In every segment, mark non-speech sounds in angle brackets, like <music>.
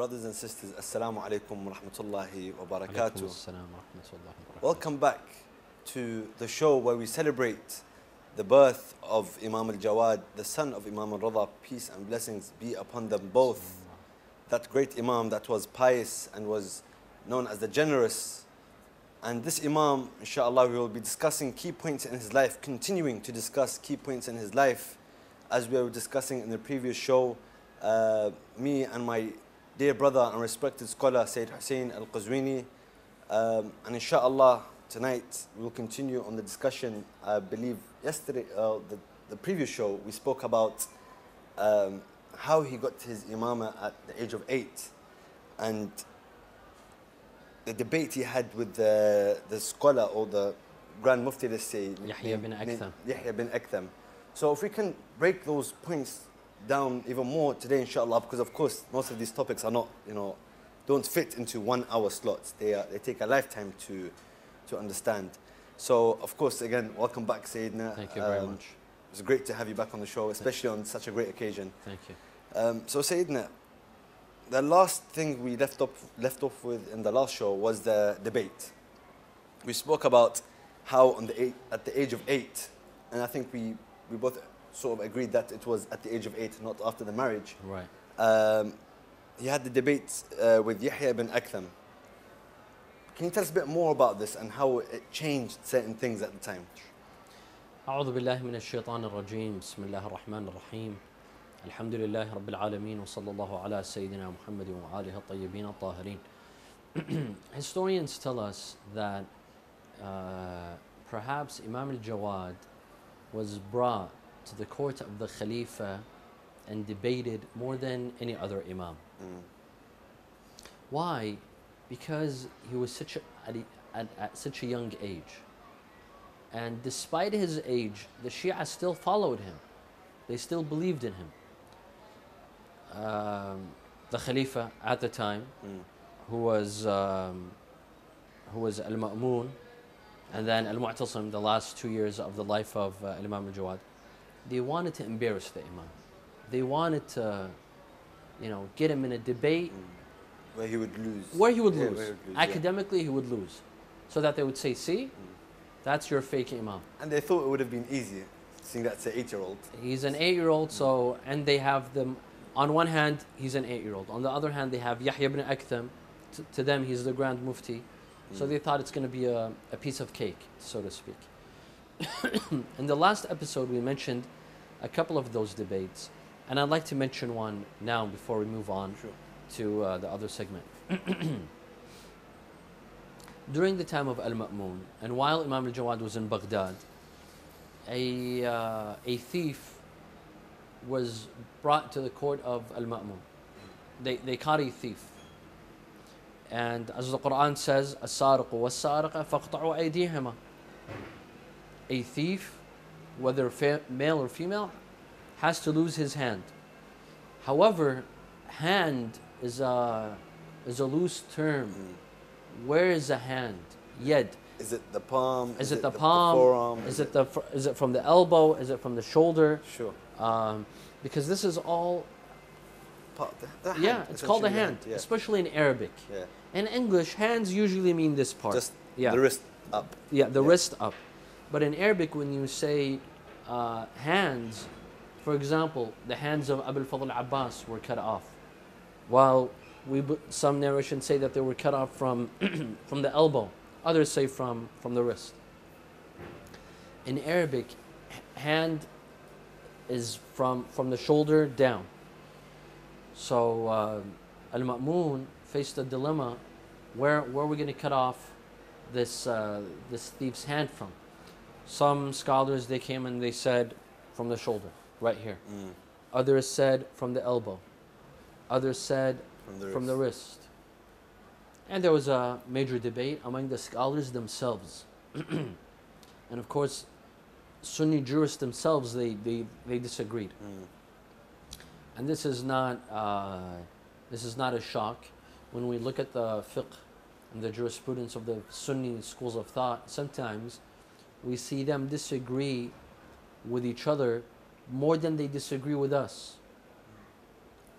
Brothers and sisters, Assalamu alaikum wa rahmatullahi wa barakatuh. Welcome back to the show where we celebrate the birth of Imam al Jawad, the son of Imam al Rada, peace and blessings be upon them both. That great Imam that was pious and was known as the generous. And this Imam, inshallah, we will be discussing key points in his life, continuing to discuss key points in his life as we were discussing in the previous show. Uh, me and my dear brother and respected scholar, Sayyid Hussein Al Qazwini. Um, and inshallah, tonight we will continue on the discussion. I believe yesterday, uh, the, the previous show, we spoke about um, how he got his imama at the age of eight. And the debate he had with the, the scholar or the Grand Mufti, let's say, Yahya bin Aktham. Yahya bin Aktham. So if we can break those points down even more today, inshallah, because of course most of these topics are not, you know, don't fit into one hour slots. They, are, they take a lifetime to, to understand. So of course, again, welcome back, Sayyidina. Thank you very Um, much. It's great to have you back on the show, especially on such a great occasion. Thank you. Um, so Sayyidina, the last thing we left off, left off with in the last show was the debate. We spoke about how on the eight, at the age of eight, and I think we, we both sort of agreed that it was at the age of eight, not after the marriage. Right. Um, he had the debate uh, with Yahya bin Aktham. Can you tell us a bit more about this and how it changed certain things at the time? أعوذ بالله من الشيطان الرجيم بسم الله الرحمن الرحيم الحمد لله رب العالمين وصلى الله على سيدنا محمد وآله الطيبين الطاهرين <clears throat> Historians tell us that uh, perhaps Imam al-Jawad was brought to the court of the Khalifa and debated more than any other Imam. Why? Because he was such a, at, at, at such a young age. And despite his age, the Shia still followed him. They still believed in him. Um, the Khalifa at the time, who was um, who was Al Ma'mun, and then Al Mu'tasim, the last two years of the life of uh, Imam Al Jawad, they wanted to embarrass the Imam. They wanted to, you know, get him in a debate Where he would lose. where he would Yeah, lose. where he would lose, yeah. Academically, he would lose. So that they would say, see, that's your fake Imam. And they thought it would have been easier, seeing that's an eight-year-old. He's an eight year old, so, and they have them, on one hand, he's an eight year old. On the other hand, they have Yahya ibn Aktham. T- to them, he's the Grand Mufti. So mm. they thought it's going to be a, a piece of cake, so to speak. <coughs> In the last episode, we mentioned a couple of those debates, and I'd like to mention one now before we move on Sure. to uh, the other segment. <coughs> During the time of Al Ma'mun, and while Imam al Jawad was in Baghdad, a, uh, a thief was brought to the court of Al Ma'mun. They, they caught a thief. And as the Quran says, السارق والسارقة فاقطعوا أيديهما. a thief, whether male or female, has to lose his hand. However, hand is a, is a loose term. Where is the hand? Yed. Is it the palm? Is, it, the palm? forearm? is it the is it from the elbow? Is it from the shoulder? Sure. Um, because this is all the, the yeah, it's called a essentially hand, Yeah. especially in Arabic. yeah. In English, hands usually mean this part. Just yeah, the wrist up. yeah, the yeah. wrist up. But in Arabic, when you say uh, hands, for example, the hands of Abul Fadl Abbas were cut off, while we some narrations say that they were cut off from <clears throat> from the elbow. Others say from from the wrist. In Arabic, hand is from from the shoulder down. So uh, Al Ma'mun faced a dilemma: where where are we going to cut off this uh, this thief's hand from? Some scholars they came and they said from the shoulder, right here. Mm. Others said from the elbow. Others said From the from the wrist. And there was a major debate among the scholars themselves. <clears throat> and of course, Sunni jurists themselves, they, they, they disagreed. Mm. And this is not, uh, this is not a shock. When we look at the fiqh and the jurisprudence of the Sunni schools of thought, sometimes we see them disagree with each other more than they disagree with us.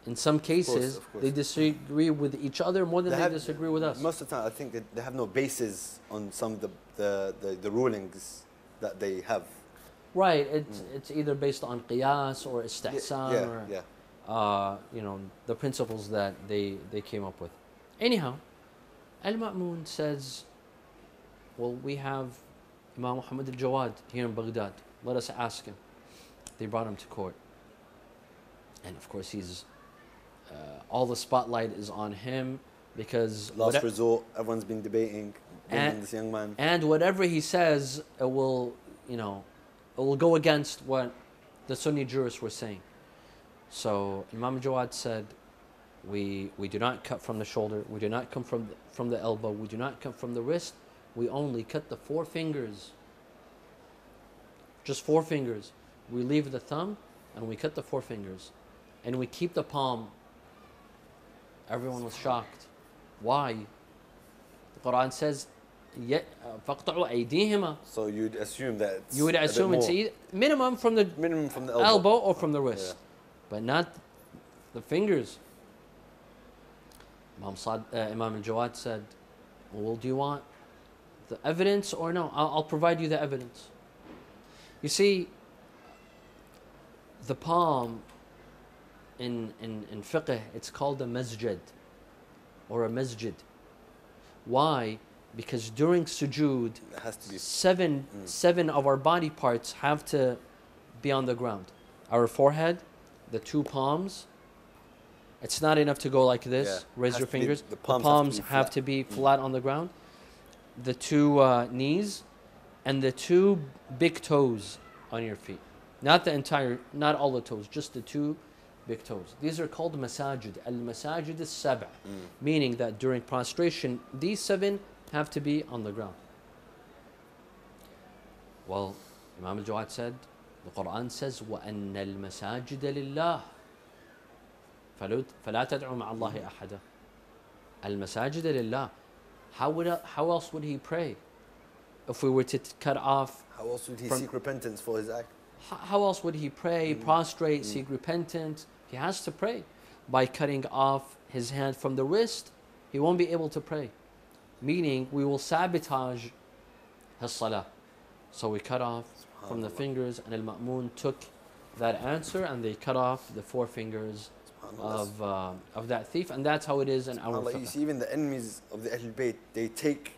in some cases, of course. they disagree with each other more than They they, have- disagree with us. Most of the time, I think that they have no basis on some of the, the, the, the rulings that they have. Right. It's, it's either based on qiyas or istihsan yeah, or yeah. uh, you know the principles that they they came up with. Anyhow, Al Ma'mun says, "Well, we have Imam Muhammad al Jawad here in Baghdad. Let us ask him." They brought him to court, and of course, he's uh, all the spotlight is on him because Last whate- resort, everyone's been debating, And- this young man. and whatever he says, it will you know, it will go against what the Sunni jurists were saying. So Imam Jawad said, we, we do not cut from the shoulder, we do not come from the, from the elbow, we do not cut from the wrist, we only cut the four fingers. Just four fingers. We leave the thumb and we cut the four fingers. And we keep the palm. Everyone was shocked. Why? The Quran says, so you'd assume that you would assume it's minimum from the minimum from the elbow, elbow or from the wrist, yeah. but not the fingers. Imam, Sad, uh, Imam al Jawad said, well, "What do you want?" The evidence or no? I'll, I'll provide you the evidence. You see, the palm in, in, in fiqh, it's called a masjid or a masjid. Why? Because during sujood, has to be. seven Mm. seven of our body parts have to be on the ground. Our forehead, the two palms. It's not enough to go like this. Yeah. Raise Has your to be- fingers. the The palms palms, have to have to be flat on the ground The two uh, knees, and the two big toes on your feet. Not the entire, not all the toes, just the two big toes. These are called masajid. Al masajid is sab', Mm. meaning that during prostration, these seven have to be on the ground. Well, Imam al-Jawad said, the Quran says, وَأَنَّ الْمَسَاجِدَ لِلَّهِ فَلَا فلا تدعوا مع الله أحدا المساجد لله how, would, how else would he pray if we were to t- cut off How else would he seek repentance for his act? How else would he pray Mm. prostrate Mm. seek repentance he has to pray by cutting off his hand from the wrist he won't be able to pray meaning we will sabotage his salah so we cut off from the fingers and al-Ma'mun took that answer and they cut off the four fingers. Of, uh, of that thief and that's how it is in our Allah, you see, even the enemies of the Ahlul Bayt, they take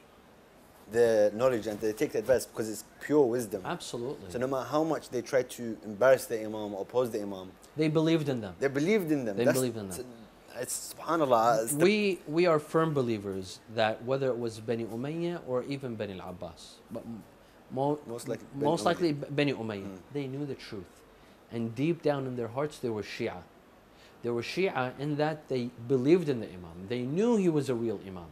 the knowledge and they take the advice because it's pure wisdom. absolutely So no matter how much they try to embarrass the Imam or oppose the Imam, they believed in them they believed in them. They That's- believed in them. It's subhanallah. It's we we are firm believers that whether it was Bani Umayyah or even Bani al-Abbas, but mo- Most likely Bani most Umayyah. likely Bani Umayyah, Mm. they knew the truth, and deep down in their hearts they were Shia. They were Shia in that they believed in the Imam. They knew he was a real Imam,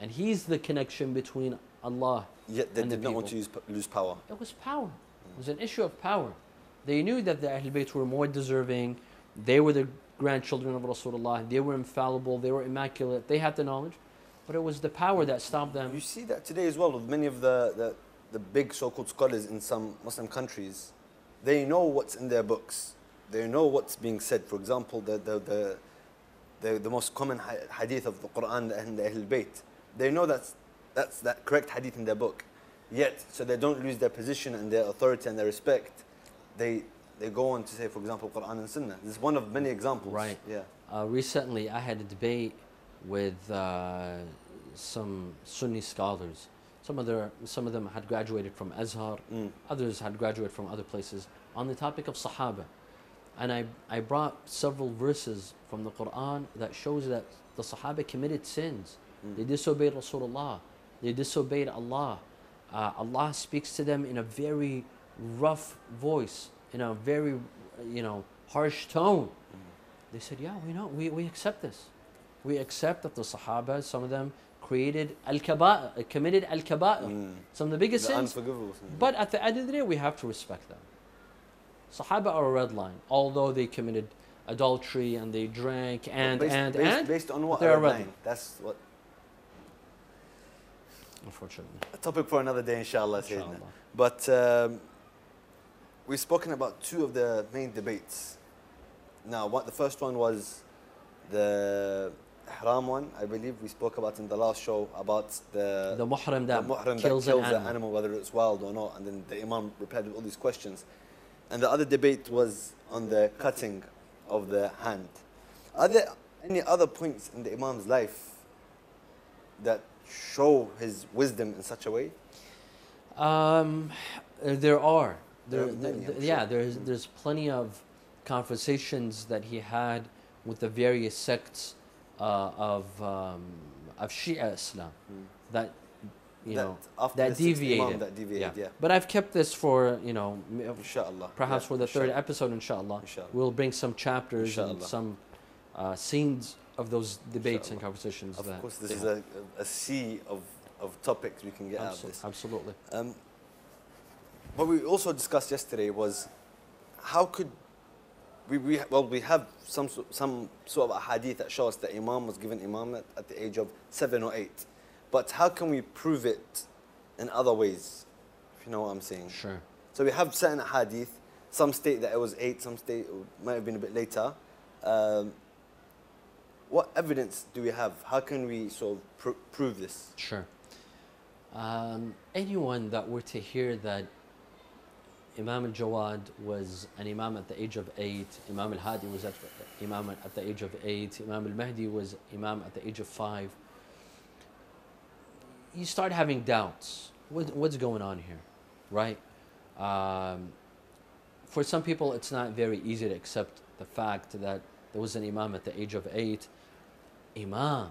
and he's the connection between Allah. yet they and the did not want to use, lose power. It was power. It was an issue of power. They knew that the Ahlul Bayt were more deserving. They were the grandchildren of Rasulullah. They were infallible. They were immaculate. They had the knowledge. But it was the power that stopped them. You see that today as well with many of the, the, the big so-called scholars in some Muslim countries. They know what's in their books. They know what's being said. For example, the, the, the, the, the most common hadith of the Quran and the Ahlul Bayt. They know that's, that's that correct hadith in their book. Yet, so they don't lose their position and their authority and their respect, they, they go on to say, for example, Quran and Sunnah. This is one of many examples. Right. Yeah. Uh, recently, I had a debate with uh, some Sunni scholars. Some of, their, some of them had graduated from Azhar, Mm. others had graduated from other places, on the topic of Sahaba. And I, I brought several verses from the Quran that shows that the Sahaba committed sins. Mm. They disobeyed Rasulullah. They disobeyed Allah. Uh, Allah speaks to them in a very rough voice, in a very, uh, you know, harsh tone. They said, yeah, we know, we, we accept this. We accept that the Sahaba, some of them created al-kaba'ir, committed al-kaba'ir, Mm. some of the biggest The sins. unforgivable sins. But at the end of the day, we have to respect them. Sahaba are a red line, although they committed adultery and they drank and based, and based, and. based on what? they're A red line. line. That's what Unfortunately, a topic for another day, inshallah. Inshallah. But um, we've spoken about two of the main debates. Now, what the first one was the Ihram one, I believe we spoke about in the last show about the the muhrim that the muhrim kills, that an animal. the animal, whether it's wild or not. And then the Imam replied with all these questions. And the other debate was on the cutting of the hand. Are there any other points in the Imam's life that show his wisdom in such a way? Um, there are. There There, many, yeah, sure. there's there's plenty of conversations that he had with the various sects uh, of um, of Shia Islam Hmm. that you that know that deviated. that deviated, yeah. But I've kept this for you know Inshallah. perhaps yeah, for the third inshallah. episode, inshallah. Inshallah. We'll bring some chapters and some uh, scenes of those debates and Inshallah. conversations. Of course, this is a, a sea of, of topics we can get out of this. absolutely. Um, what we also discussed yesterday was how could we, we well we have some some sort of a hadith that shows that Imam was given Imam at, at the age of seven or eight, but how can we prove it in other ways? If you know what I'm saying. Sure. So we have certain hadith. Some state that it was eight. Some state it might have been a bit later. Um, what evidence do we have? How can we sort of pr- prove this? Sure. Um, anyone that were to hear that Imam al-Jawad was an Imam at the age of eight, Imam al-Hadi was at Imam at the age of eight, Imam al-Mahdi was Imam at the age of five, you start having doubts. What, what's going on here, right? Um, for some people, it's not very easy to accept the fact that there was an Imam at the age of eight. Imam,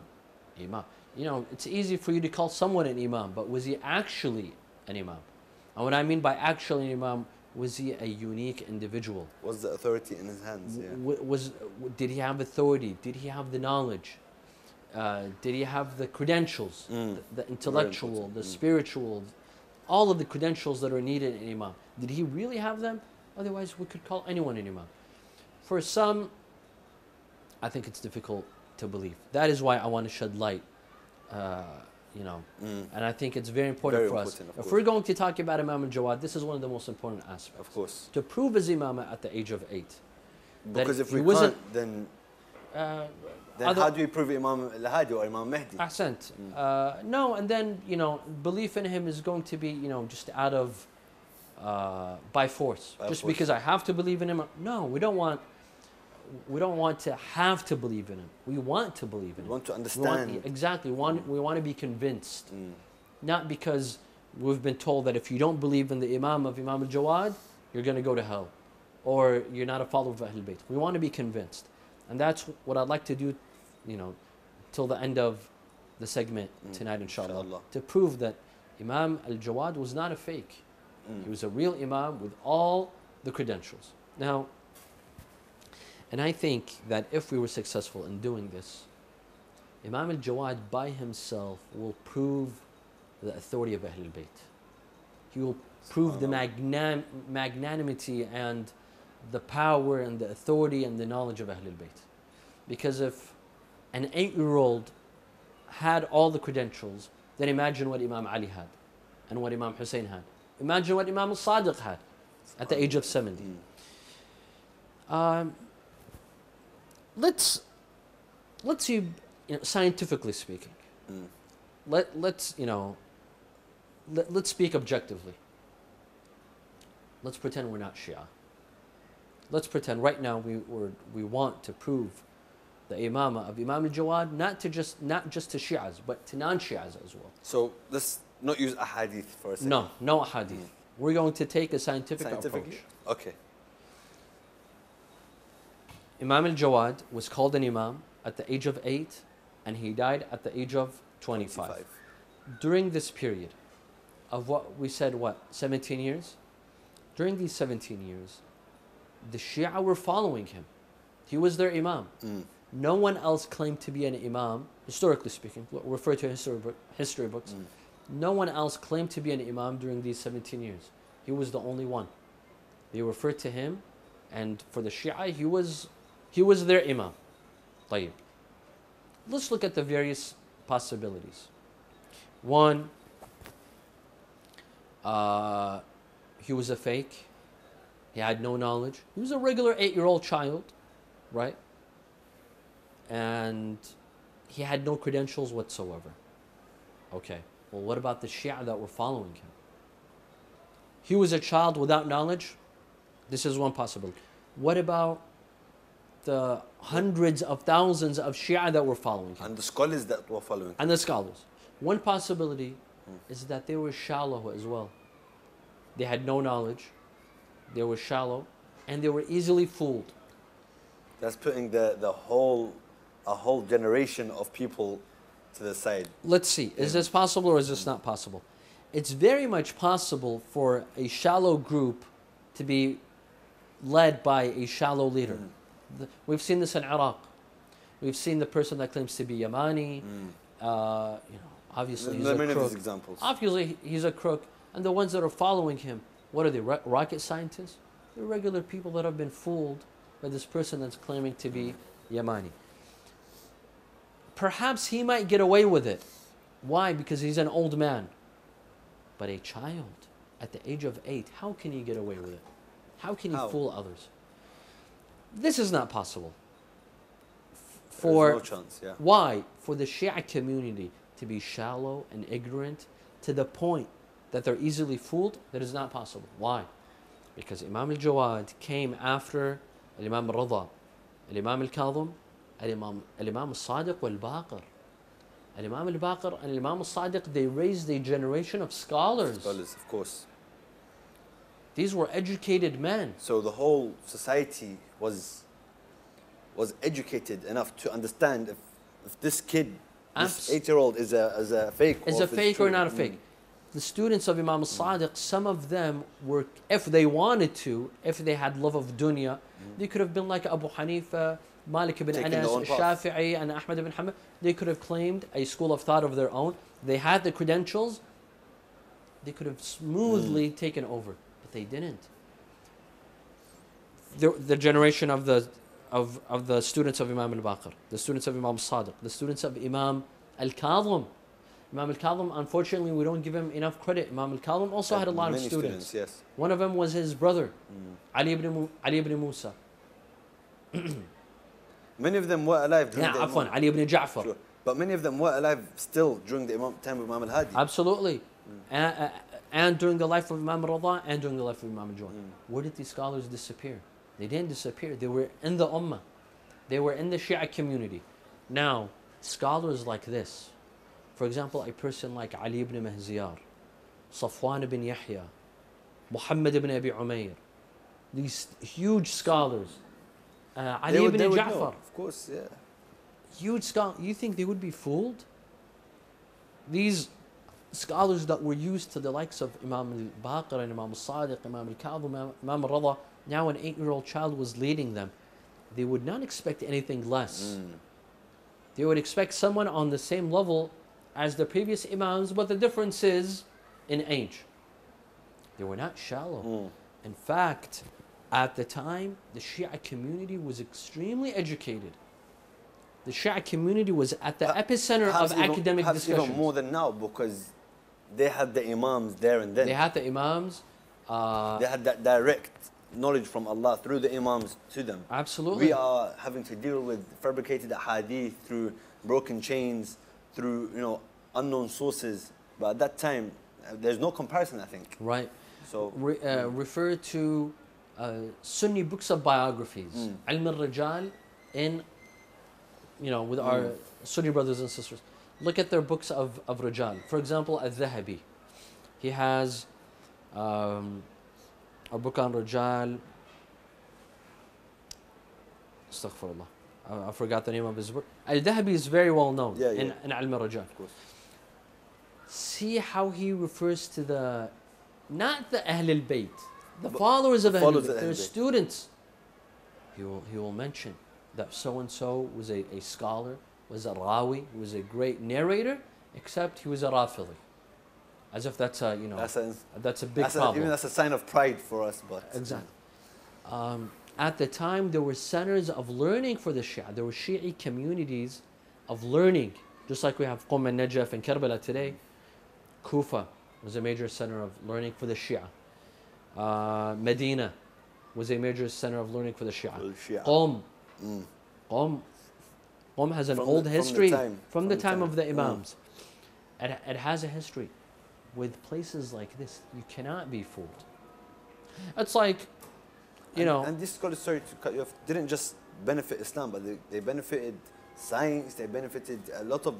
Imam. You know, it's easy for you to call someone an Imam, but was he actually an Imam? And what I mean by actually an Imam, was he a unique individual? Was the authority in his hands? Yeah. W- was did he have authority? Did he have the knowledge? Uh, did he have the credentials, Mm. the, the intellectual, the mm. spiritual, all of the credentials that are needed in imam? Did he really have them? Otherwise, we could call anyone an imam. For some, I think it's difficult to believe. That is why I want to shed light. Uh, you know, Mm. and I think it's very important Very for us. important, of If course. we're going to talk about Imam al-Jawad, this is one of the most important aspects. Of course. To prove his imamah at the age of eight. Because if we wasn't- can't, then Uh, then Other- how do we prove Imam al-Hadi or Imam Mahdi? Accent. Mm. Uh, no, and then you know, belief in him is going to be you know just out of uh, by force. By just force. because I have to believe in him. No, we don't want. We don't want to have to believe in him. We want to believe in We him. want to We want- understand. exactly. We want, we want to be convinced, Mm. not because we've been told that if you don't believe in the Imam of Imam al-Jawad, you're going to go to hell, or you're not a follower of Ahlul Bayt. We want to be convinced, and that's what I'd like to do, you know, till the end of the segment Mm. tonight, inshallah, Inshallah. to prove that Imam al-Jawad was not a fake. Mm. He was a real Imam with all the credentials. Now, and I think that if we were successful in doing this, Imam al Jawad by himself will prove the authority of Ahlul Bayt. He will prove the magnan- magnanimity and the power and the authority and the knowledge of Ahlul Bayt. Because if an eight year old had all the credentials, then imagine what Imam Ali had and what Imam Hussein had. Imagine what Imam Sadiq had at the age of 70. Mm. Um, let's let's see, you know, scientifically speaking. Let let's you know. Let, let's speak objectively. Let's pretend we're not Shia. Let's pretend right now we we're, we want to prove the imama of Imam al-Jawad not to just not just to Shias but to non-Shias as well. So let's not use a hadith for a second. No, no hadith. Mm. We're going to take a scientific Scientifically? approach. Okay. Imam al-Jawad was called an imam at the age of 8 and he died at the age of 25. 25. During this period of what we said what 17 years? During these 17 years the Shia were following him. He was their imam. Mm. No one else claimed to be an imam, historically speaking. we'll Refer to history, book, history books. Mm. No one else claimed to be an imam during these 17 years. He was the only one. They referred to him, and for the Shia, he was, he was their imam. طيب. Let's look at the various possibilities. One, uh, he was a fake. He had no knowledge. He was a regular eight-year-old child, right? and he had no credentials whatsoever. Okay, well, what about the Shia that were following him? He was a child without knowledge. This is one possibility. What about the hundreds of thousands of Shia that were following him And the scholars that were following. and the scholars? One possibility hmm. is that they were shallow as well. They had no knowledge, they were shallow, and they were easily fooled. That's putting the, the whole, a whole generation of people to the side. Let's see, is this possible or is this not possible? It's very much possible for a shallow group to be led by a shallow leader. The- We've seen this in Iraq. We've seen the person that claims to be Yamani. Uh, you know, obviously he's There are a crook. these examples. Obviously, he's a crook. And the ones that are following him, what are they, ro- rocket scientists? They're regular people that have been fooled by this person that's claiming to be Yamani. Perhaps he might get away with it. Why? Because he's an old man. But a child at the age of eight, how can he get away with it? How can he How? fool others? This is not possible. For no chance, yeah. why? For the Shia community to be shallow and ignorant to the point that they're easily fooled, that is not possible. Why? Because Imam al Jawad came after Imam al Rida, Imam al Kadhim, Imam Al Imam al Baqir. Imam al Baqir and Imam al Sadiq, they raised a generation of scholars. Scholars, of course. These were educated men. So the whole society was was educated enough to understand if, if this kid, Abs- this eight-year-old, is a is a fake. is or a fake or not a Mm. fake. The students of Imam al-Sadiq, some of them were, if they wanted to, if they had love of dunya, they could have been like Abu Hanifa, Malik ibn Taking Anas. Shafi'i, and Ahmad ibn Hanbal. They could have claimed a school of thought of their own. They had the credentials. They could have smoothly Mm. taken over, but they didn't. The, the generation of the of, of the students of Imam al-Baqir, the students of Imam al-Sadiq, the students of Imam al-Kadhim. Imam al-Kadhim, unfortunately, we don't give him enough credit. Imam al-Kadhim also had a lot of Many students. Yes. One of them was his brother, Mm. Ali ibn, Mu- Ali ibn Musa. <clears throat> Many of them were alive during Yeah, the afwan, Imam. Ali ibn Ja'far. Sure. But many of them were alive still during the Imam, time of Imam al-Hadi. Absolutely. And, uh, and during the life of Imam Rada and during the life of Imam al-Jawad. Mm. Where did these scholars disappear? They didn't disappear. They were in the Ummah. They were in the Shia community. Now, scholars like this, for example, a person like Ali ibn Mahziyar, Safwan ibn Yahya, Muhammad ibn Abi Umayr, these huge scholars, uh, Ali would- ibn know, Ja'far, Of course, yeah. huge scholar. You think they would be fooled? These scholars that were used to the likes of Imam al-Baqir and Imam al-Sadiq, Imam al-Kadhim, Imam- Imam al-Rada, now an eight-year-old child was leading them. They would not expect anything less. Mm. They would expect someone on the same level as the previous imams, but the difference is in age. They were not shallow. Mm. In fact, at the time, the Shia community was extremely educated. The Shia community was at the Per- epicenter of even- academic discussion. even more than now because they had the imams there and then. They had the imams. Uh, They had that direct knowledge from Allah through the imams to them. absolutely. We are having to deal with fabricated hadith through broken chains, through you know unknown sources. But at that time, uh, there's no comparison. I think right. so. Re, uh, refer to uh, Sunni books of biographies, Mm. Ilm al-Rijal, in, you know, with our Mm. Sunni brothers and sisters. Look at their books of, of Rijal. For example, al-Zahabi, He has um, a book on Rijal. Astaghfirullah. I, I forgot the name of his book. Al Dahabi is very well known Yeah, in, yeah. in Ilm al-Rijal Of course. see how he refers to the not the Ahl al-Bayt, the But followers of the Ahl al-Bayt, their students. He will, he will mention that so and so was a, a scholar, was a rawi, was a great narrator, except he was a rafidi. As if that's a you know That's a, that's a big that's a, problem. even that's a sign of pride for us. But Exactly. Um, at the time, there were centers of learning for the Shia. There were Shi'i communities of learning, just like we have Qom and Najaf and Karbala today. Kufa was a major center of learning for the Shia. Uh, Medina was a major center of learning for the Shia. Well, Shia. Qom, Mm. Qom, Qom has an From the- old from the history time- from the from the time of time. the Mm. Imams. It, it has a history. With places like this, you cannot be fooled. It's like, you and, know, and these scholars, sorry to cut you off, didn't just benefit Islam, but they, they benefited science, they benefited a lot of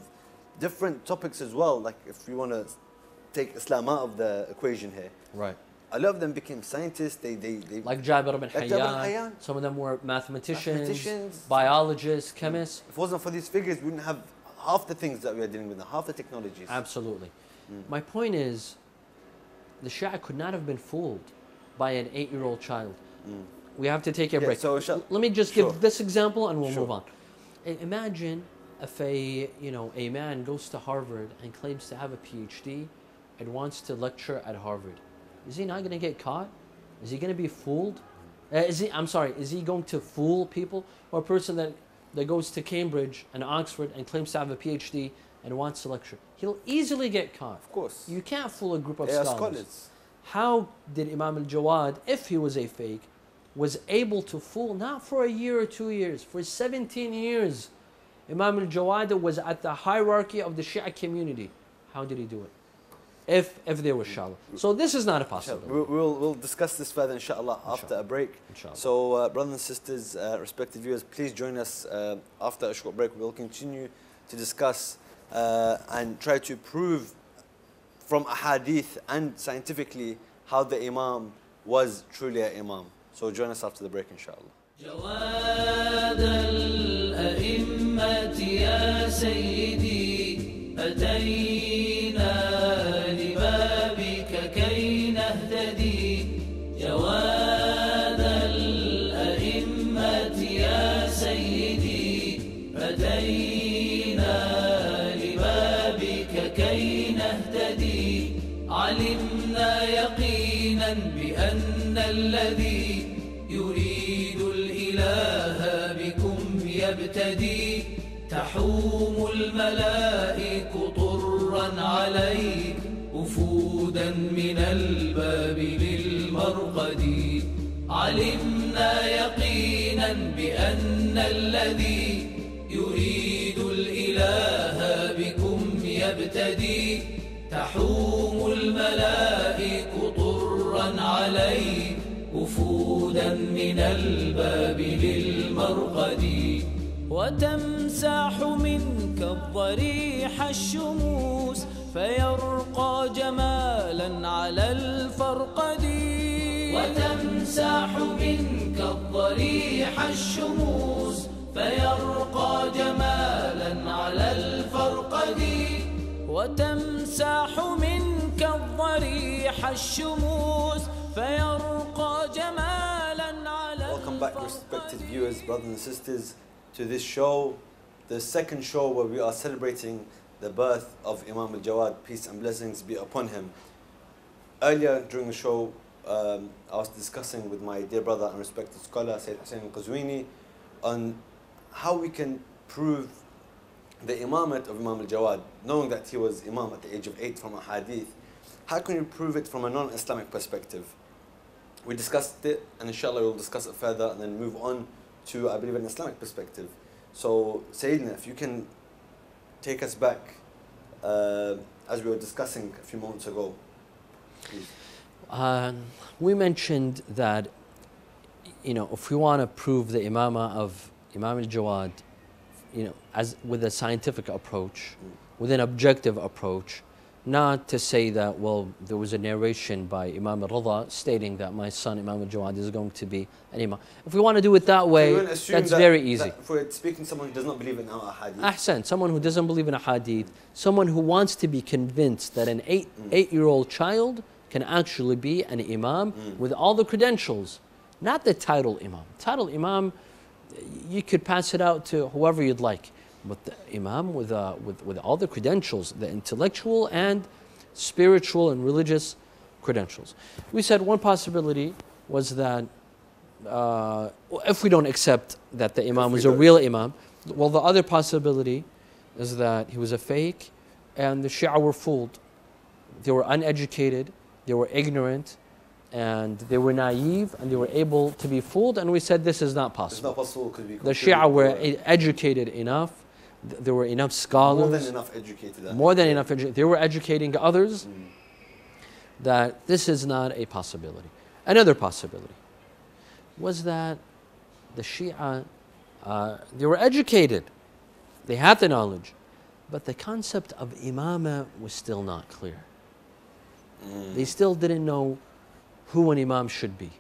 different topics as well. Like if you want to take Islam out of the equation here, right. a lot of them became scientists. They, they, they Like Jabir ibn Like Hayyan. Some of them were mathematicians, mathematicians. biologists, chemists. If it wasn't for these figures, we wouldn't have half the things that we are dealing with half the technologies. Absolutely. Mm. My point is, the Shia could not have been fooled by an eight-year-old child. Mm. We have to take a Yeah, break. so shall- Let me just Sure. give this example and we'll Sure. move on. Imagine if a you know a man goes to Harvard and claims to have a PhD and wants to lecture at Harvard. Is he not going to get caught? Is he going to be fooled? Uh, is he? I'm sorry. Is he going to fool people? Or a person that that goes to Cambridge and Oxford and claims to have a PhD and wants to lecture? He'll easily get caught. Of course. You can't fool a group of scholars. scholars. How did Imam al Jawad, if he was a fake, was able to fool not for a year or two years, for 17 years? Imam al Jawad was at the hierarchy of the Shia community. How did he do it? If if there was Shala. So this is not a possibility. We'll, we'll, we'll discuss this further, inshallah, after Inshallah. a break. Inshallah. So, uh, brothers and sisters, uh, respected viewers, please join us uh, after a short break. We'll continue to discuss uh, and try to prove from a hadith and scientifically how the Imam was truly an Imam. So, join us after the break, inshallah. جواد الأئمة يا سيدي أتينا لبابك كي نهتدي جواد الأئمة يا سيدي أتينا لبابك كي نهتدي علمنا يقينا بأن الذي يبتدي تحوم الملائك طرا عليه وفودا من الباب للمرقد. علمنا يقينا بأن الذي يريد الإله بكم يبتدي تحوم الملائك طرا عليه وفودا من الباب للمرقد. وتمسح منك الضريح الشموس فيرقى جمالا على الفرقد وتمسح منك الضريح الشموس فيرقى جمالا على الفرقد وتمسح منك الضريح الشموس فيرقى جمالا على Welcome back, respected viewers, brothers and sisters, to this show, the second show where we are celebrating the birth of Imam al Jawad, peace and blessings be upon him. Earlier during the show, um, I was discussing with my dear brother and respected scholar, Sayyid Hussein Qazwini, on how we can prove the imamate of Imam al Jawad, knowing that he was Imam at the age of eight from a hadith. How can you prove it from a non Islamic perspective? we discussed it and inshallah we'll discuss it further and then move on to I believe an Islamic perspective. So Sayyidina, if you can take us back uh, as we were discussing a few moments ago, please. Um, we mentioned that, you know, if we want to prove the imama of Imam al-Jawad, you know, as with a scientific approach, with an objective approach, not to say that, well, there was a narration by Imam al-Rida stating that my son Imam al-Jawad is going to be an imam. If we want to do it that way, you that's that- very easy. that if speaking to someone who does not believe in our hadith, Ahsan, someone who doesn't believe in a hadith, someone who wants to be convinced that an eight, Mm. eight-year-old child can actually be an imam Mm. with all the credentials, not the title imam. Title imam, you could pass it out to whoever you'd like, but the imam with, uh, with, with all the credentials, the intellectual and spiritual and religious credentials. We said one possibility was that uh, if we don't accept that the imam was a real imam, well, the other possibility is that he was a fake and the Shia were fooled. They were uneducated, they were ignorant, and they were naive, and they were able to be fooled. And we said this is not possible. not possible The Shia were educated enough, th- there were enough scholars. More than enough educated. More than enough. educated. They were educating others Mm. that this is not a possibility. Another possibility was that the Shia, uh, they were educated, they had the knowledge, but the concept of imama was still not clear. Mm. They still didn't know who an imam should be.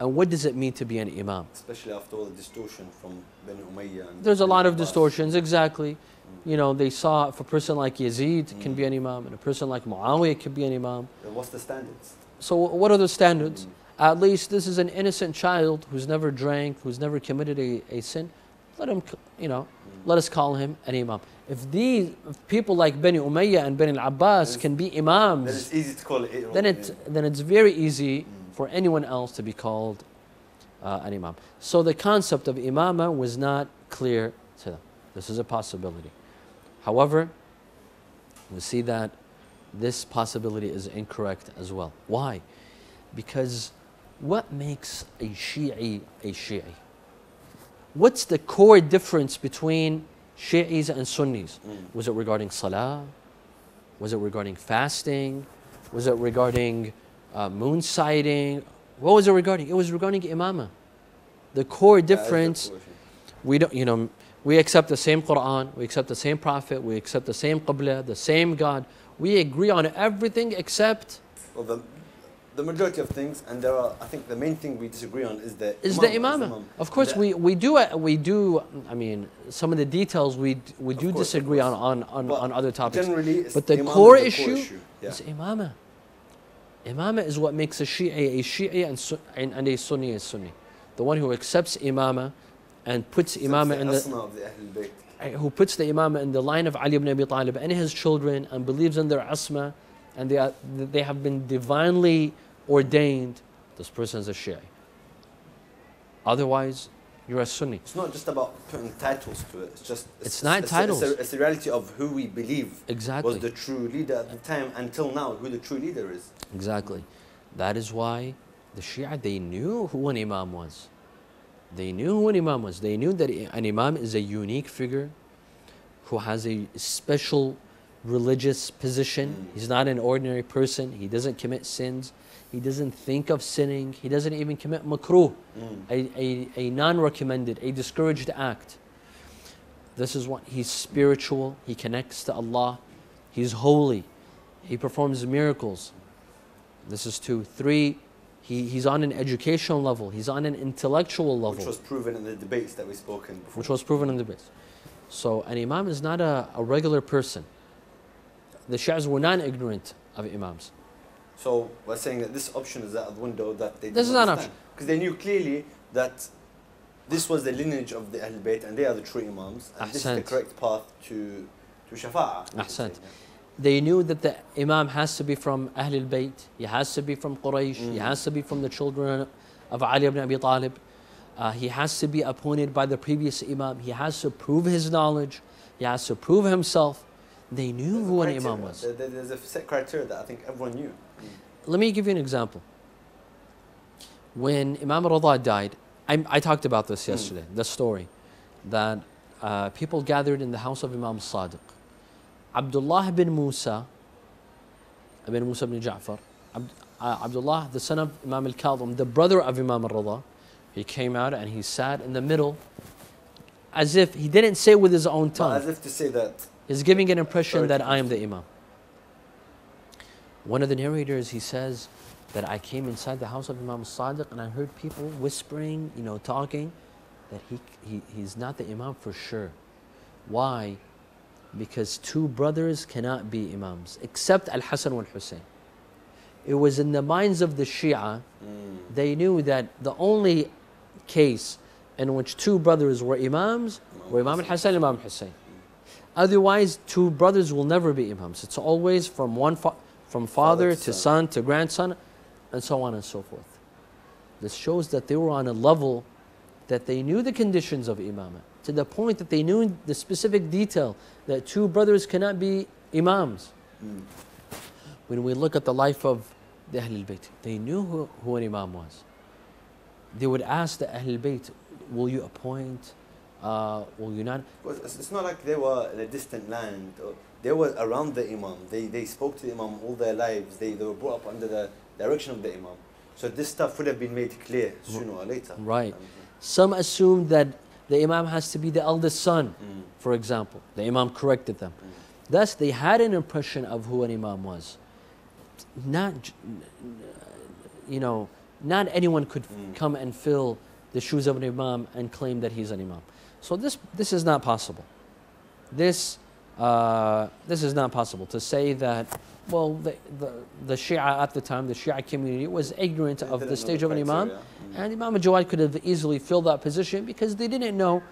And what does it mean to be an imam? Especially after all the distortion from Bani Umayyah. And There's a lot of distortions, exactly. You know, they saw if a person like Yazid can Mm. be an imam, and a person like Muawiyah can be an imam. Then What's the standards? So, what are the standards? Mm. At least this is an innocent child who's never drank, who's never committed a, a sin. Let him, you know, Mm. let us call him an imam. If these if people like Bani Umayyah and Bani al-Abbas can be Then imams, it's easy to call it. then it then it's very easy Mm. For anyone else to be called uh, an imam. So the concept of imama was not clear to them. This is a possibility. However, we see that this possibility is incorrect as well. Why? Because what makes a Shi'i a Shi'i? What's the core difference between Shi'is and Sunnis? Mm. Was it regarding salah? Was it regarding fasting? Was it regarding uh, moon sighting? What was it regarding? It was regarding imama. The core is difference, we don't, you know, we accept the same Quran, we accept the same Prophet, we accept the same Qibla, the same God. We agree on everything except Well, the, the majority of things, and there are, I think the main thing we disagree on is the is imam, the imama. imam. Of course, The- we, we do uh, we do. I mean, some of the details we we do course, disagree on on on, But on other topics. Generally, it's But the imam is core the issue Yeah. It's imama. Imama is what makes a Shi'i a Shi'i and, and, a Sunni a Sunni. The one who accepts imama and puts imama in the asma of the Ahlul Bayt. Eh, who puts the imama in the line of Ali ibn Abi Talib and his children and believes in their asma and they, are, they have been divinely ordained, this person is a Shi'i. Otherwise, you're a Sunni. It's not just about putting titles to it. It's just It's not it's, titles. It's, a, it's the reality of who we believe Exactly. was the true leader at the time until now. Who the true leader is. Exactly. That is why the Shia, they knew who an Imam was. They knew who an Imam was. They knew that an Imam is a unique figure who has a special religious position. He's not an ordinary person. He doesn't commit sins. He doesn't think of sinning. He doesn't even commit makruh, Mm. a, a, a non recommended, a discouraged act. This is what he's spiritual. He connects to Allah. He's holy. He performs miracles. This is two. Three, he, he's on an educational level. He's on an intellectual level, Which was proven in the debates that we spoke in before. which was proven in the debates. So an imam is not a, a regular person. The Shias were not ignorant of imams. So we're saying that this option is out of the window that they This is not an option. Because they knew clearly that this was the lineage of the Ahl Bayt and they are the true Imams. And this is the correct path to, to Shafa'ah. Ahsant. They knew that the imam has to be from Ahlul Bayt, he has to be from Quraysh, he Mm. has to be from the children of Ali ibn Abi Talib. Uh, he has to be appointed by the previous imam. He has to prove his knowledge. He has to prove himself. They knew There's who an imam was. There- there- There's a set criteria that I think everyone knew. Let me give you an example. When Imam Rada died, I, I talked about this Hmm. yesterday, the story, that uh, people gathered in the house of Imam Sadiq. Abdullah bin Musa, ibn Musa bin Ja'far, Abd, uh, Abdullah, the son of Imam al-Kadhim, the brother of Imam al-Rada, he came out and he sat in the middle as if he didn't say with his own tongue. as if to say that He's giving an impression that I am the Imam. One of the narrators, he says that I came inside the house of Imam Sadiq and I heard people whispering, you know, talking, that he, he, he's not the Imam for sure. Why? Because two brothers cannot be Imams, except Al Hassan and Al Hussein. It was in the minds of the Shia, they knew that the only case in which two brothers were Imams were Imam Al Hassan and Imam Hussein. Otherwise, two brothers will never be imams. It's always from one fa- from father, Father to son. son to grandson, and so on and so forth. This shows that they were on a level that they knew the conditions of imamah to the point that they knew the specific detail that two brothers cannot be imams. Hmm. When we look at the life of the Ahlul Bayt, they knew who, who an imam was. They would ask the Ahlul Bayt, "Will you appoint uh, will unite. It's not like they were in a distant land. They were around the Imam. They, they spoke to the Imam all their lives. They, they were brought up under the direction of the Imam. So this stuff would have been made clear sooner or later. Right. Um, Some assumed that the Imam has to be the eldest son, mm, for example. The Imam corrected them. mm. Thus, they had an impression of who an Imam was. Not, you know, not anyone could Mm. come and fill the shoes of an Imam and claim that he's an Imam. So this, this is not possible. This, uh, this is not possible to say that, well, the, the, the Shia at the time, the Shia community was ignorant They of the stage of an Imam. Mm. And Imam Jawad could have easily filled that position because they didn't know.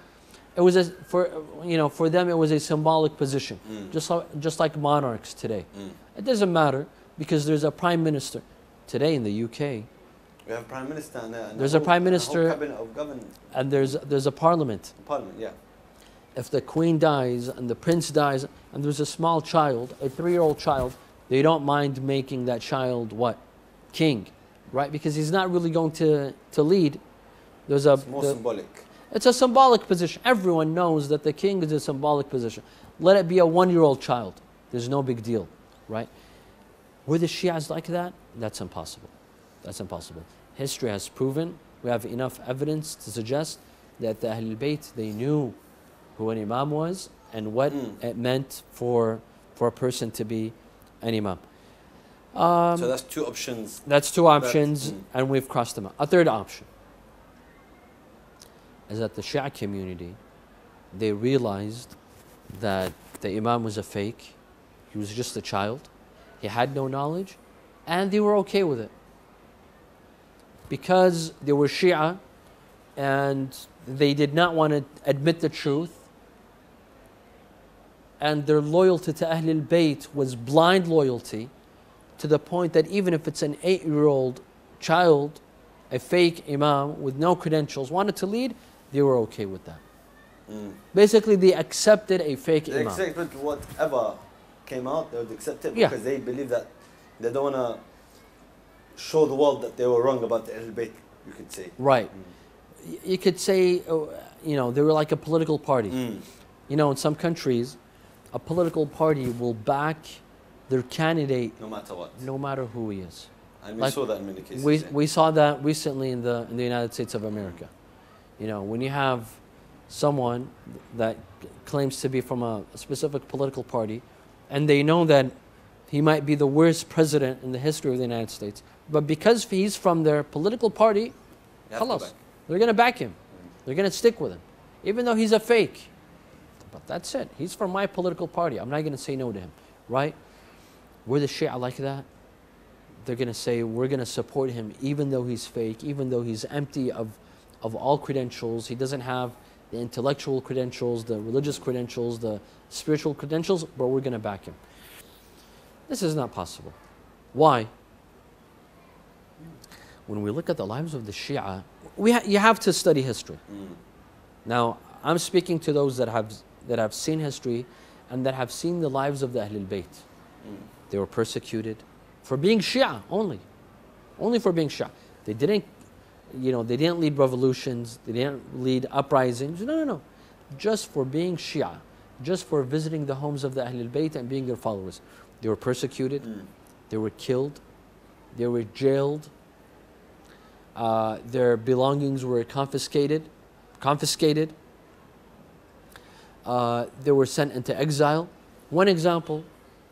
It was a, for you know for them it was a symbolic position, Mm. just like, just like monarchs today. Mm. It doesn't matter because there's a prime minister today in the UK, We have a prime minister and a, and There's a whole- prime and minister- whole cabinet of government, and there's there's a parliament. parliament. Yeah. If the queen dies and the prince dies and there's a small child, a three-year-old child, they don't mind making that child what king, right? Because he's not really going to to lead. There's a It's more the- symbolic. It's a symbolic position. Everyone knows that the king is a symbolic position. Let it be a one year old child. There's no big deal, right? Were the Shias like that? That's impossible. That's impossible. History has proven, we have enough evidence to suggest that the Ahlul Bayt, they knew who an Imam was and what Mm. it meant for, for a person to be an Imam. Um, so that's two options. that's two options, mm. and we've crossed them out. A third option is that the Shia community, they realized that the Imam was a fake, he was just a child, he had no knowledge, and they were okay with it. Because they were Shia and they did not want to admit the truth, and their loyalty to Ahlul Bayt was blind loyalty to the point that even if it's an eight year old child, a fake imam with no credentials, wanted to lead, they were okay with that. Mm. Basically, they accepted a fake They imam. They accepted whatever came out. They would accept it Yeah. because they believe that they don't want to show the world that they were wrong about the Ahlul Bayt. You could say. Right. Y- You could say, uh, you know, they were like a political party. Mm. You know, in some countries, a political party will back their candidate No matter what. no matter who he is. And we Like, saw that in many cases. We, yeah. we saw that recently in the, in the United States of America. You know, when you have someone that claims to be from a, a specific political party and they know that he might be the worst president in the history of the United States, but because he's from their political party, Khalas, they're going to back him. They're going to stick with him, even though he's a fake. But that's it. He's from my political party. I'm not going to say no to him, right? We're the Shia like that. They're going to say we're going to support him even though he's fake, even though he's empty of, of all credentials. He doesn't have the intellectual credentials, the religious credentials, the spiritual credentials, but we're going to back him. This is not possible. Why? When we look at the lives of the Shia, we ha- you have to study history. Mm. Now, I'm speaking to those that have, that have seen history and that have seen the lives of the Ahlul Bayt. Mm. They were persecuted for being Shia only. Only for being Shia. They didn't, you know, they didn't lead revolutions, they didn't lead uprisings. No, no, no. Just for being Shia, just for visiting the homes of the Ahlul Bayt and being their followers. They were persecuted, Mm. they were killed, they were jailed, uh, their belongings were confiscated, confiscated. Uh, they were sent into exile. One example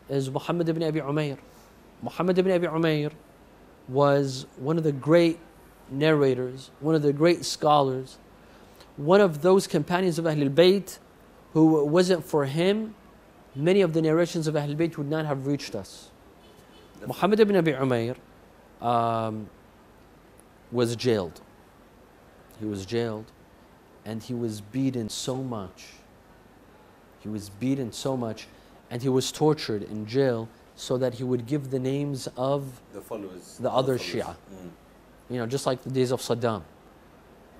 is Muhammad ibn Abi Umayr. Muhammad ibn Abi Umayr was one of the great narrators, one of the great scholars, one of those companions of Ahlul Bayt who wasn't for him, many of the narrations of Ahlul Bayt would not have reached us. Muhammad ibn Abi Umayr um, was jailed. He was jailed and he was beaten so much. He was beaten so much and he was tortured in jail so that he would give the names of, The followers. The other followers. Shia. Mm. you know, just like the days of Saddam.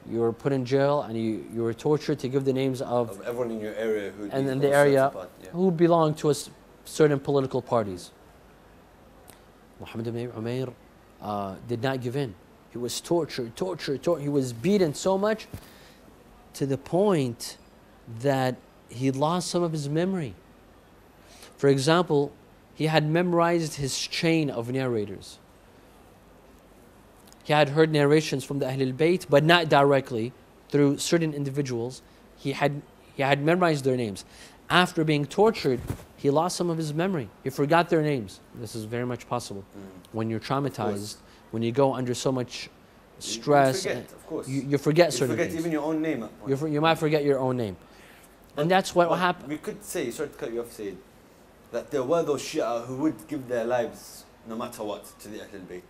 You were put in jail and you, you were tortured to give the names of Of everyone in your area who. and in the area yeah. who belonged to us certain political parties. Muhammad ibn Umayr uh, did not give in. He was tortured, tortured, tortured. He was beaten so much to the point that he lost some of his memory. For example, he had memorized his chain of narrators. He had heard narrations from the Ahlul Bayt, but not directly through certain individuals. He had, he had memorized their names. After being tortured, he lost some of his memory. He forgot their names. This is very much possible. Mm. When you're traumatized, when you go under so much stress, forget, of course. you, you forget You certain forget things. even your own name. You, for, you might forget your own name. But- And that's what but happened. We could say, sorry to cut you off, Sayyid, that there were those Shia who would give their lives no matter what to the Ahlul Bayt.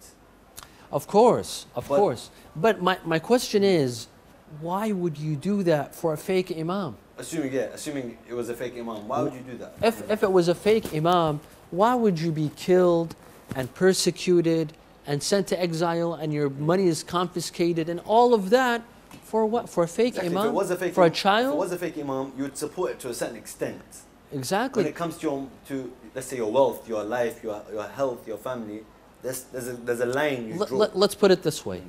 Of course, of But- course. But my, my question is, why would you do that for a fake imam? Assuming, yeah, assuming it was a fake Imam, why would you do that? If, if it was a fake imam, why would you be killed and persecuted and sent to exile and your money is confiscated and all of that for what? For a fake Exactly. Imam? it was a fake for a Imam- If it was a fake Imam, you would support it to a certain extent. Exactly. When it comes to, your, to let's say, your wealth, your life, your, your health, your family, there's, there's, a, there's a line you draw. let, us put it this way.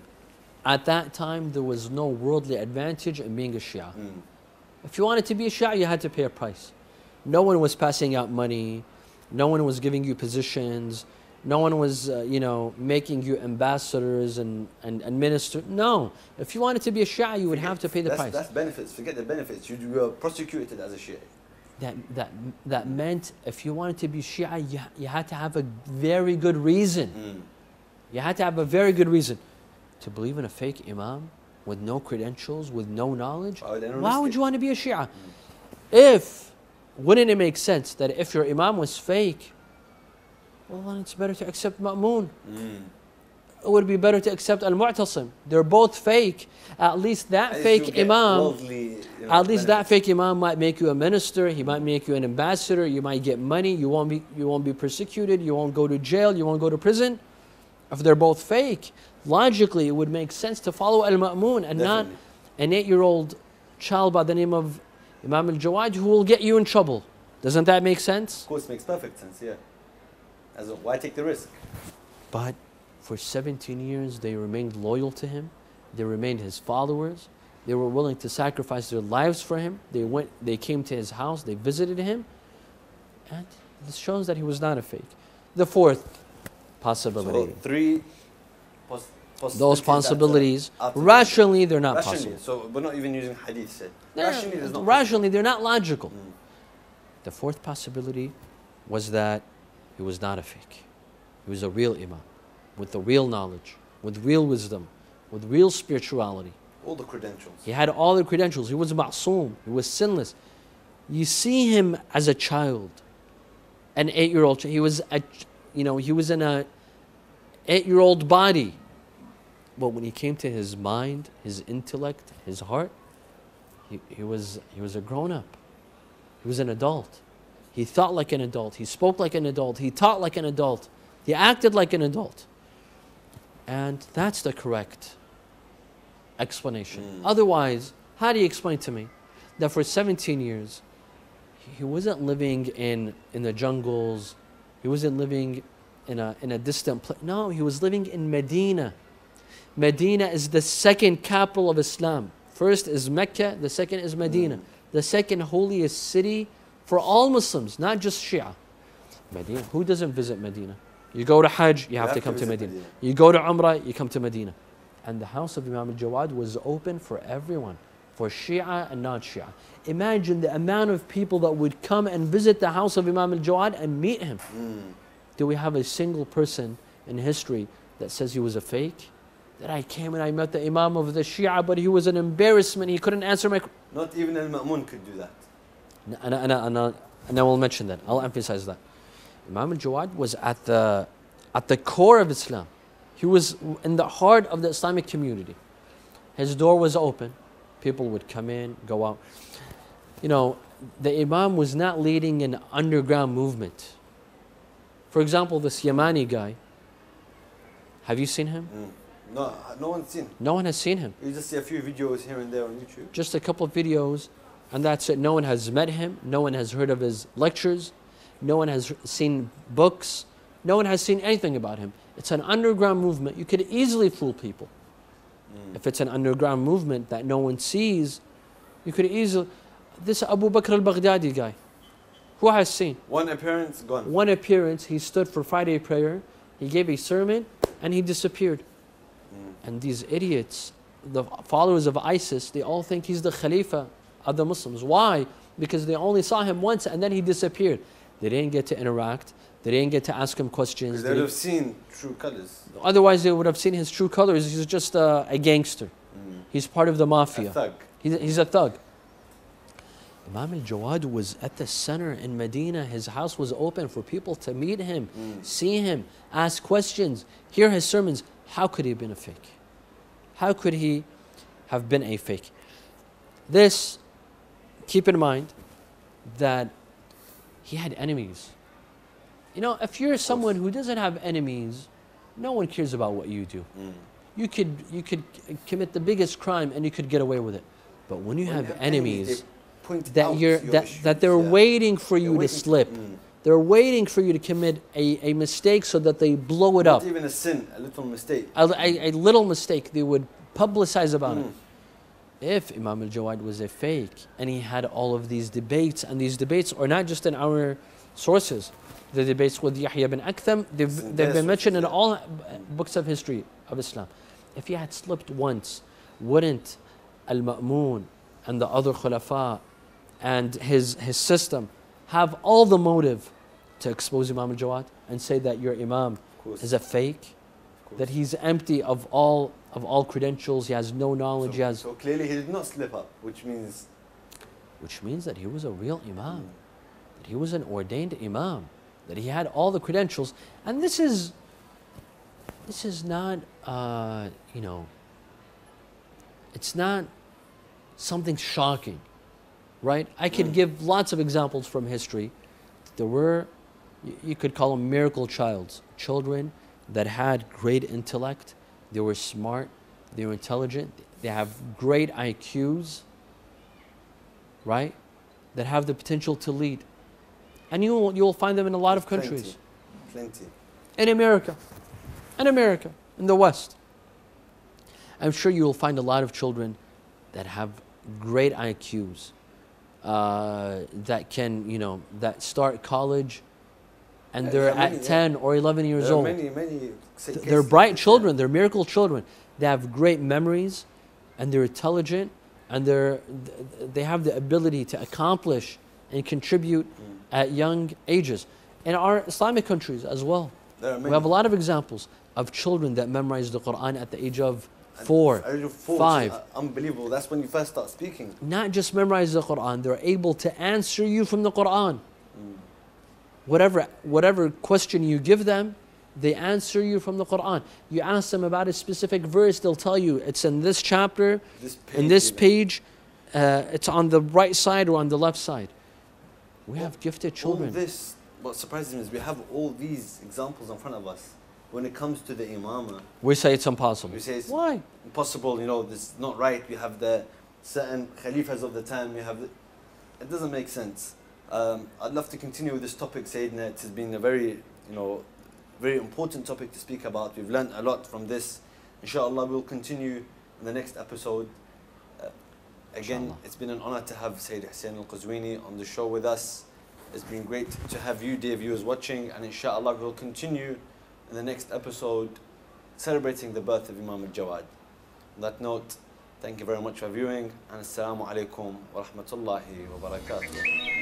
At that time, there was no worldly advantage in being a Shia. Mm. If you wanted to be a Shia, you had to pay a price. No one was passing out money. No one was giving you positions. No one was, uh, you know, making you ambassadors and, and, and minister. No. If you wanted to be a Shia, you would have to pay the that's, price. That's benefits. Forget the benefits. You were prosecuted as a Shia. that, that, that meant if you wanted to be Shia, you, you had to have a very good reason. Mm. You had to have a very good reason to believe in a fake Imam with no credentials, with no knowledge. Would Why would you want to be a Shia? If, wouldn't it make sense that if your Imam was fake, well, then it's better to accept Ma'mun. Mm. It would be better to accept Al Mu'tasim. They're both fake. At least that At fake Imam. worldly, you know, At least that fake imam might make you a minister. He might make you an ambassador. You might get money. You won't be you won't be persecuted. You won't go to jail. You won't go to prison. If they're both fake, logically it would make sense to follow Al Ma'mun and not an eight-year-old child by the name of Imam Al Jawad who will get you in trouble. Doesn't that make sense? Of course, it makes perfect sense. Yeah. As a, why take the risk? But for 17 years, they remained loyal to him. They remained his followers. They were willing to sacrifice their lives for him. They went. They came to his house. They visited him, and this shows that he was not a fake. The fourth So possibility. three pos- Those possibilities that, uh, possibilities, rationally, they're not rationally. possible. So we're not even using hadith. Said. They're- Rationally, not. rationally, they're not logical. Mm. The fourth possibility was that he was not a fake. He was a real imam, with the real knowledge, with real wisdom, with real spirituality. All the credentials. He had all the credentials. He was ma'soom. He was sinless. You see him as a child, an eight-year-old. He was a, you know, he was in a eight-year-old body. But when he came to his mind, his intellect, his heart, he, he was he was a grown-up. He was an adult. He thought like an adult. He spoke like an adult. He taught like an adult. He acted like an adult. And that's the correct explanation. Mm. Otherwise, how do you explain to me that for 17 years he wasn't living in in the jungles, he wasn't living in a in a distant place. No, he was living in Medina. Medina is the second capital of Islam. First is Mecca, the second is Medina. Mm. The second holiest city for all Muslims, not just Shia. Medina. Who doesn't visit Medina? You go to Hajj, you have, to come to visit Medina. Medina. You go to Umrah, you come to Medina. And the house of Imam al-Jawad was open for everyone, for Shia and non-Shia. Imagine the amount of people that would come and visit the house of Imam al-Jawad and meet him. Mm. Do we have a single person in history that says he was a fake? That I came and I met the Imam of the Shia, but he was an embarrassment. He couldn't answer my. qu-" Not even Al Ma'mun could do that. And, and, and, and, and I will mention that. I'll emphasize that. Imam al-Jawad was at the, at the core of Islam. He was in the heart of the Islamic community. His door was open. People would come in, go out. You know, the Imam was not leading an underground movement. For example, this Yamani guy, have you seen him? Mm. No, no one's seen. No one has seen him. You just see a few videos here and there on YouTube. Just a couple of videos, and that's it. No one has met him. No one has heard of his lectures. No one has seen books. No one has seen anything about him. It's an underground movement. You could easily fool people. Mm. If it's an underground movement that no one sees, you could easily. This Abu Bakr al-Baghdadi guy, who has seen One appearance, gone. one appearance, he stood for Friday prayer, he gave a sermon, and he disappeared. Mm. And these idiots, the followers of ISIS, they all think he's the Khalifa of the Muslims. Why? Because they only saw him once and then he disappeared. They didn't get to interact. They didn't get to ask him questions. They would have seen true colors. otherwise, they would have seen his true colors. He's just a, a gangster. Mm. He's part of the A mafia. thug. He's, he's a thug. Imam al-Jawad was at the center in Medina. His house was open for people to meet him, Mm. see him, ask questions, hear his sermons. How could he have been a fake? How could he have been a fake? This, keep in mind that he had enemies. You know, if you're someone who doesn't have enemies, no one cares about what you do. Mm. You could, you could commit the biggest crime and you could get away with it. But when you When have you enemies, that you're your that, issues, that they're yeah. waiting for you to waiting- slip. Mm. They're waiting for you to commit a, a mistake so that they blow it Not up. even a sin, a little mistake. A, a, a little mistake, they would publicize about Mm. it. If Imam al Jawad was a fake and he had all of these debates, and these debates are not just in our sources, the debates with Yahya bin Aktham, they've, they've been mentioned in all books of history of Islam. If he had slipped once, wouldn't Al Ma'mun and the other Khulafa and his, his system have all the motive to expose Imam al Jawad and say that your Imam is a fake? That he's empty of all of all credentials. He has no knowledge. he has, so clearly he did not slip up, which means which means that he was a real imam. Mm. That he was an ordained imam. That he had all the credentials. And this is this is not uh, you know. It's not something shocking, right? I could Mm. give lots of examples from history. There were, you could call them miracle childs, children that had great intellect. They were smart. They were intelligent. They have great IQs, right? That have the potential to lead. And you will, you'll find them in a lot of Plenty. countries. plenty. In America. In America. In the West. I'm sure you will find a lot of children that have great IQs. Uh, that can, you know, that start college and they're at many, yeah. 10 or 11 years old. many, many. say, Th- cases They're bright children. They're miracle children. They have great memories, and they're intelligent, and they're they have the ability to accomplish and contribute Mm. at young ages. In our Islamic countries as well, There are many. we have a lot of examples of children that memorize the Quran at the age of four, age of four, five. uh, unbelievable. That's when you first start speaking. Not just memorize the Quran, they're able to answer you from the Quran. Whatever, whatever question you give them, they answer you from the Quran. You ask them about a specific verse, they'll tell you it's in this chapter, This page in this page, uh, it's on the right side or on the left side. We Well, have gifted children. All this, what surprises me is we have all these examples in front of us. When it comes to the imama, We say it's impossible. we say it's Why? impossible, you know, this is not right. We have the certain khalifas of the time, we have the, it doesn't make sense. Um, I'd love to continue with this topic, Sayyidina. It has been a very, you know, very important topic to speak about. We've learned a lot from this. Inshallah, we'll continue in the next episode. Uh, again, Inshallah. it's been an honor to have Sayyid Hussein Al Qazwini on the show with us. It's been great to have you, dear viewers, watching, and inshallah, we'll continue in the next episode celebrating the birth of Imam Al Jawad. On that note, thank you very much for viewing, and Assalamu alaikum wa rahmatullahi wa barakatuh.